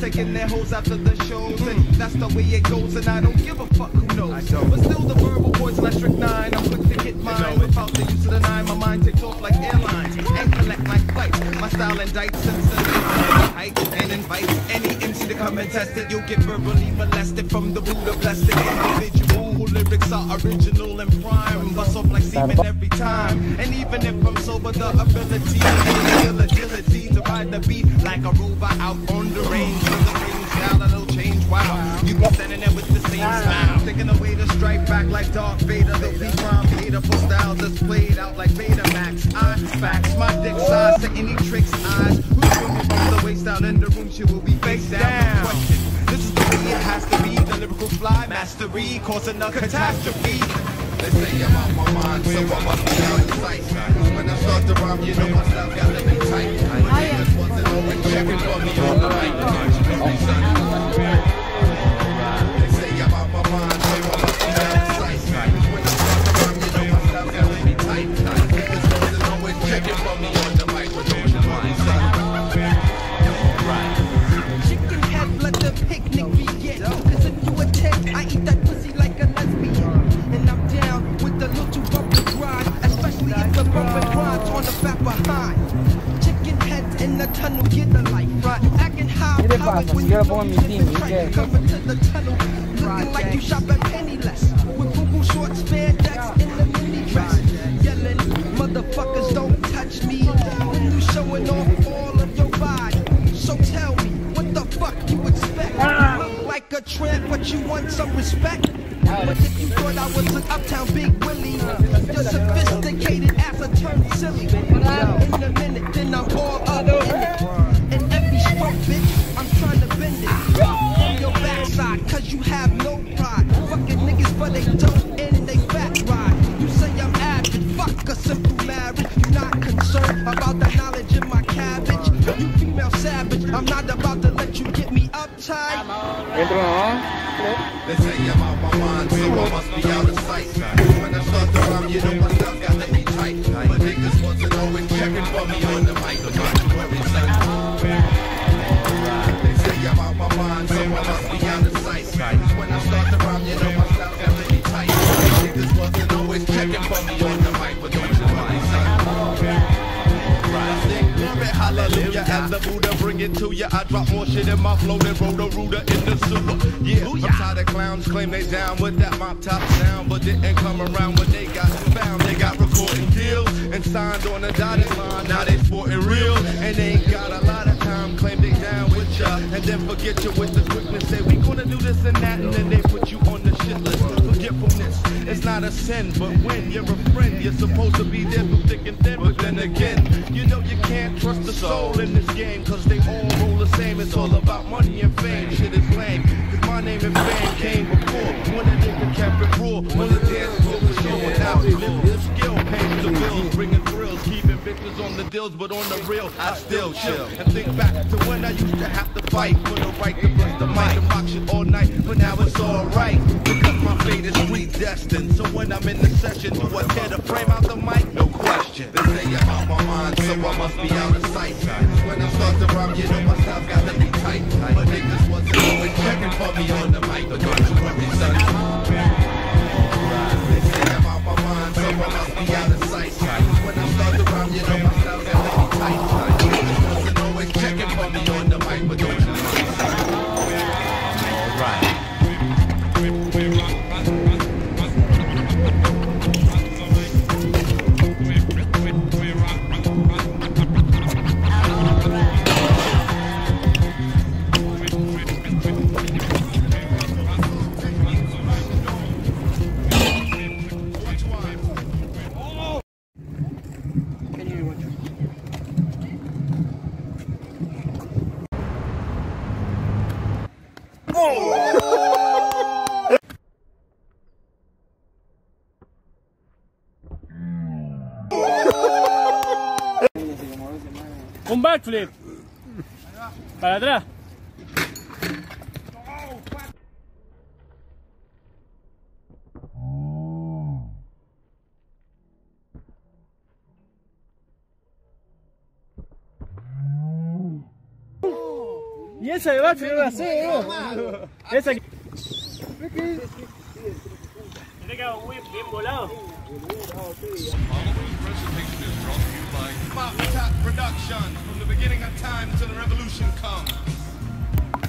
Taking their hoes after the shows. And that's the way it goes, and I don't give a fuck who knows. But still the indicts and and invites any MC to come and test it. You'll get verbally molested from the Buddha blessed individual who lyrics are original and prime. Bust off like semen every time. And even if I'm sober, the ability the agility to ride the beat like a rover out on the range. With the range a little change. Wow, you be standing there with the same smile. Taking away strike back like Darth Vader. The beat rhyme hater for style that's played out like Betamax. I facts, my dick size to any tricks eyes. Who's swimming from the waist down in the room? She will be face down. No question. This is the way it has to be. The lyrical fly mastery causing a catastrophe. They say I'm out my mind, so I must be out of sight. When I start to rhyme, you know my style got to be tight. But niggas wasn't always checking for me on the ¿Qué le pasa? Si yo le pongo en mi team, even ¿y try qué? to the tunnel. Looking like you shop at They say I'm the Buddha bring it to ya. I drop more shit in my flow than Roto Rooter in the sewer. Yeah, I'm tired of clowns claim they down with that mop top sound, but didn't come around when they got found. They got recording deals and signed on a dotted line. Now they sporting real, and they ain't got a lot of time. Claim they down with ya, and then forget you with the quickness. Say we gonna do this and that, and then they put you on the shit list. Forgetfulness is not a sin, but when you're a friend, you're supposed to be there through thick and thin. But then again, you know you can't trust the soul in this game, cause they all roll the same. It's all about money and fame. Shit is lame, cause my name and fame came before. When a nigga kept it raw, on the dance floor was showing out. Live this skill, pays the bills, bringing thrills, keeping bitches on the deals, but on the real, I still chill. And think back to when I used to have to fight for the right to bust the mic and rock shit all night, but now it's alright. Fate is predestined. So when I'm in the session, do I tear the frame out the mic? No question. They say I'm out my mind, so I must be out of sight. When I start to rhyme, you know my stuff got to be tight. But niggas wasn't always checking for me on the mic, but don't you Un backflip. Para atrás. Y esa de backflip no la sé, bro. Esa que... Tiene que haber un whip bien presentation is brought to you by Mop Top Productions. From the beginning of time till the revolution comes.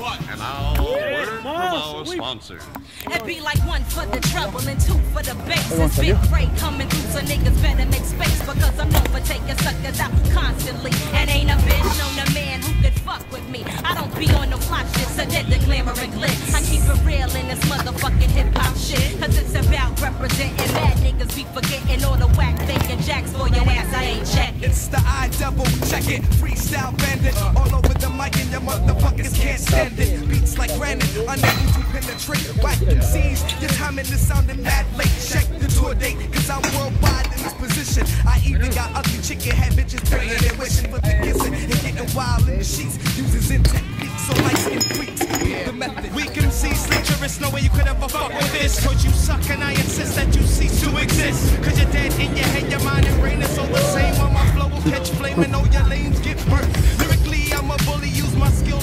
What? And now, a Yes, word from Miles, our sponsor. It be like one for the trouble and two for the bases. Big freight coming through, so niggas better make space because I'm known for taking suckers out constantly. And ain't a bitch known a man who could fuck with me. I don't be on no fly shit, so dead the glamour and glitz. I keep it real in this motherfucking hip hop shit. Cause it's about representing mad niggas be forgetting all the whack faking jacks for your ass. I ain't checking. It's the I double check it. Freestyle bandit all over the mic and your motherfuckers can't stand it. Beats like granite, unable to penetrate. Whack MCs, your timing is sounding mad late. Check the tour date, cause I'm worldwide in this position. I even got ugly chicken head bitches praying and wishing for the kissing and getting wild in the sheets. Using Zen techniques so light skin freaks. The method. Weak MCs, dangerous, no way you could ever fuck with this. Cause you suck and I insist that you cease to exist. Cause you're dead in your head, your mind and brain is all the same. When my flow will catch flame and all your lanes get burnt.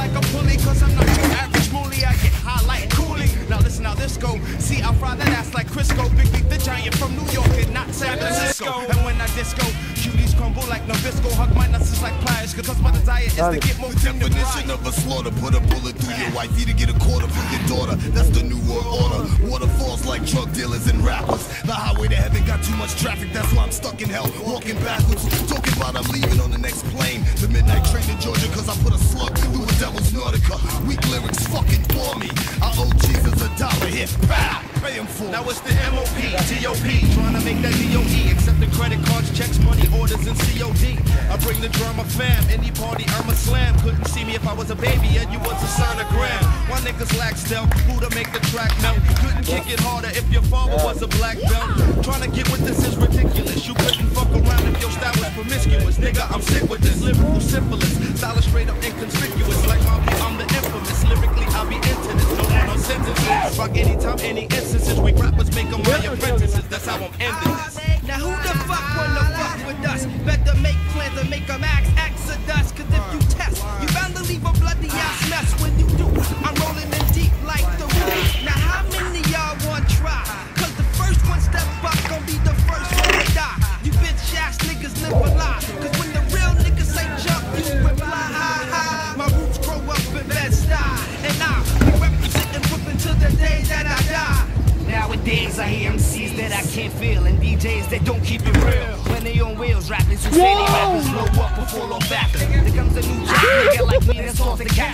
Like a pulley. Cause I'm not your average moolie, I get high like cooling. Now listen, how this go. See, I fry that ass like Crisco. Big Beat the giant from New York and not San Francisco. And when I disco, cuties crumble like Nabisco. Hug my nuts is like pliers. Cause my desire is to get more the Definition of a slaughter, put a bullet through your wifey to get a quarter from your daughter. That's the new world order. Waterfalls like drug dealers and rappers. The highway to heaven got too much traffic, that's why I'm stuck in hell. Walking backwards, talking about I'm leaving on the next plane. The midnight train to Georgia, cause I put a slug through a devil's Nautica. Weak lyrics fucking for me. I owe Jesus a dollar here. Pow! Pay him for Now it's the MOP, TOP, trying to make that DOE, accepting credit cards, checks, money orders, and COD. I bring the drama fam, any party I'ma slam. Couldn't see me if I was a baby and you was a sonogram. Why niggas lack stealth, who to make the track melt? Couldn't kick it harder if your father was a black belt. Trying to get with this is ridiculous. You couldn't fuck around if your style was promiscuous. Nigga, I'm sick with this lyrical syphilis. Style is straight up inconspicuous. Like Moby, I'm the infamous. Lyrically, I'll be into this. No more no sentences. Rock anytime, any instances. We rappers make them my apprentices. That's how I'm ending this. Now who the fuck wanna fuck with us? Better make plans and make them axe exodus. Cause if you test, you bound to leave a bloody ass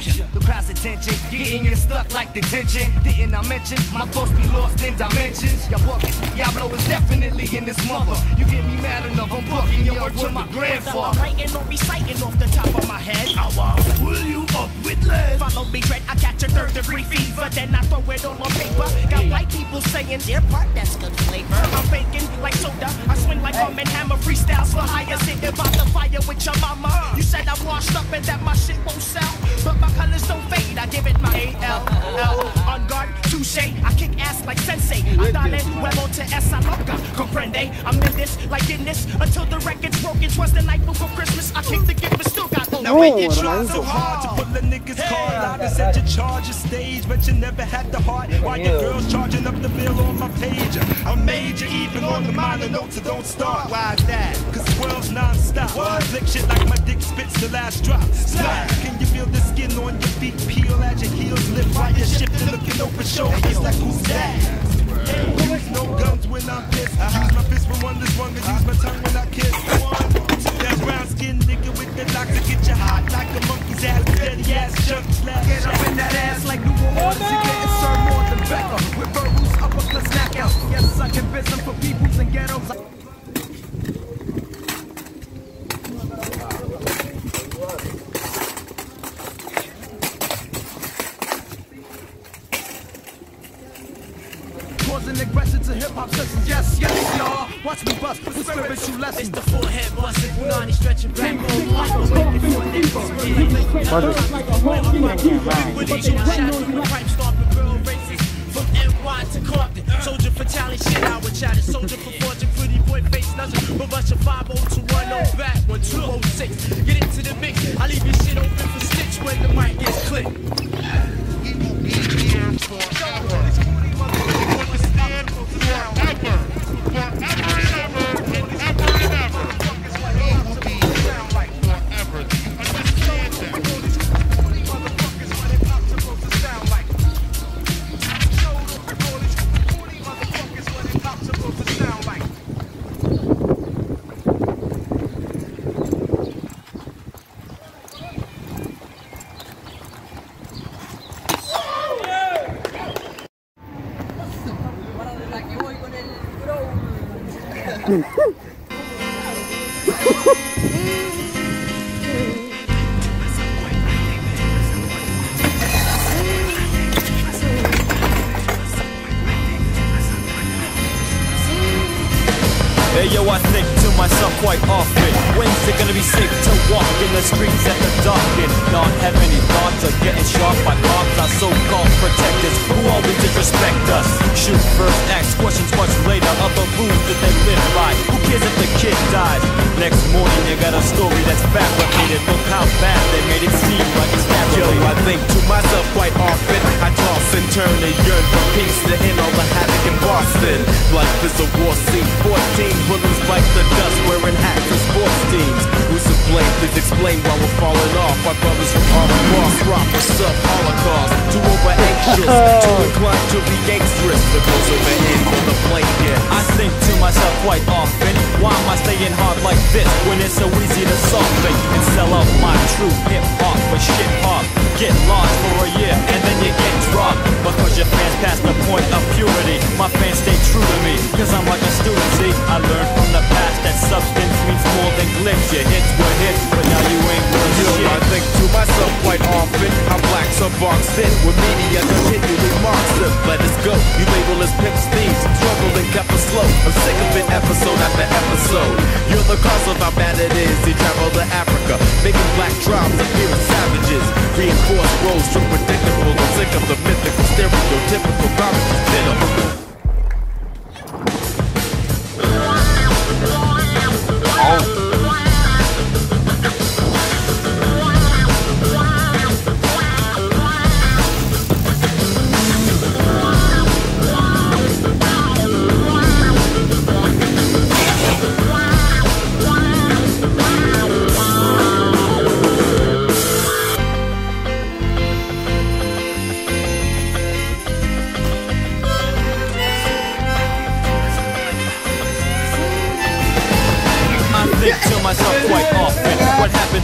the crowd's attention, getting you stuck like detention. Didn't I mention my thoughts be lost in dimensions? Y'all bucket, y'all blow is definitely in this mother. You get me mad enough, I'm bucking your word to my grandfather. writing or reciting off the top of my head. I will pull you up with lead. Follow me, dread. I catch a third degree fever, then I throw it all on paper. Got white people saying their part, that's good flavor. I'm faking like soda. I swing like Arm and Hammer. Freestyles for hire. Sitting by the fire with your mama. You said I'm washed up and that my shit won't sell. Dale huevo to esa loca. Comprende? I'm in this like in this until the record's broken. Twas the night before Christmas. I kicked the gift, but still got Now when you try hermano. so hard to pull a nigga's card out and set your charge a stage, but you never had the heart. Why your girls charging up the bill on my pager? I'm major, even on the minor notes, so don't start. Why is that? Cause the world's non-stop. What? Flick shit like my dick spits the last drop. Slap. Can you feel the skin on your feet peel as your heels lift while you're shifting, looking over shoulders like who's that? Guns when I'm pissed. Use my fist when one is wrong, and use my tongue when I kiss. One, that brown skin nigga with the locks to get you hot like a monkey's ass, dirty ass junk slash. Get up in that ass like New Orleans, you getting served more than Becker. With verbals, uppercuts, knockouts. Yes, I can business for peoples and ghettos. Causing aggression to hip hop systems, yes yes, y'all. Watch me bust with spiritual lessons. It's the forehead busting, Punani stretching back on Papa waiting for. With each one shots from the pipe stomping girl races. From NY to Compton, soldier for talent, shit I would chat. Soldier for fortune, pretty boy face nothing. But rush a 50210 back, 1206. Get into the mix, I leave your shit Hey be safe to walk in the streets at the dark and not have any thoughts of getting shot by cops Our so-called protectors who always disrespect us Shoot first, ask questions much later of the rules that they live by Who cares if the kid dies? Next morning you got a story that's fabricated Look how bad they made it seem like it's Yo, I think to myself quite often. I toss and turn and yearn for peace to end all the havoc in Boston. Life is a war scene. 14 bullets bite the dust wearing hats and sports teams. Blame? Please explain why we're falling off. Our brothers from all across rock us up Holocaust. Too over anxious, too inclined to be gangsterous. The goes over in for the blanket. I think to myself quite often, why am I staying hard like this when it's so easy to solve fake and sell out my true hip hop for shit hop? Get lost for a year and then you get dropped because your fans past the point of purity. My fans stay true to me because I'm like a student. See, I learned from the past that substance means more than glitz. Your hits were hits, but now you ain't worth shit. I think to myself quite often how blacks are boxed in with media continually them. Let us go. You label as pimp kept us slow. I'm sick of it episode after episode. You're the cause of how bad it is. You travel to Africa, making black tribes appear as savages. Reinforced roles too predictable. I'm sick of the mythical, stereotypical garbage. Pitiful.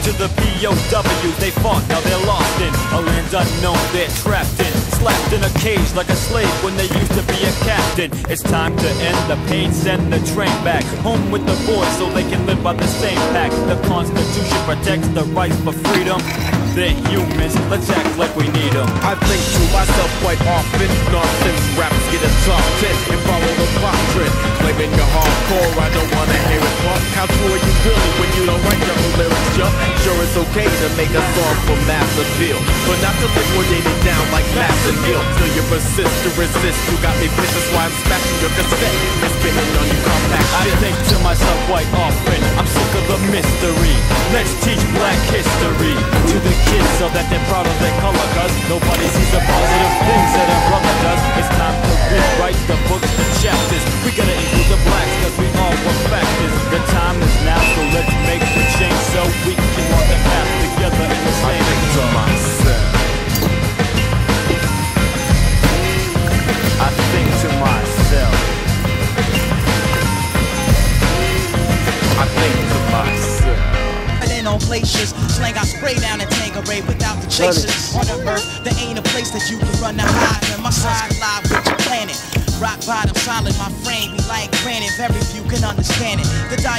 To the POWs they fought Now they're lost in a land unknown. They're trapped in, slapped in a cage Like a slave when they used to be a captain. It's time to end the pain Send the train back home with the boys So they can live by the same pact. The Constitution protects the rights for freedom They're humans, let's act like we need them I think to myself quite often Nonsense. Rappers get a top 10 And follow the pop trend Claiming you're hardcore, I don't wanna hear it. Punk How true are you really when you don't write your own lyrics, Chuck? Sure it's okay to make a song for mass appeal. But not to liquidate it down like mass guilt Still you persist to resist You got me pissed, that's why I'm smashing your cassette And spinning on you compact I think to myself quite often, I'm sick of the mystery. Let's teach black history. To the kids so that they're proud of their color. Cause nobody sees the positive things that a brother does. It's time to rewrite the books, the chapters. We gotta include the blacks cause we all were factors. The time is now, so let's make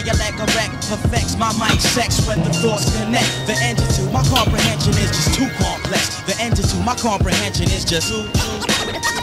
dialect correct perfects my mic sex when the thoughts connect. The engine to my comprehension is just too complex. The engine to my comprehension is just.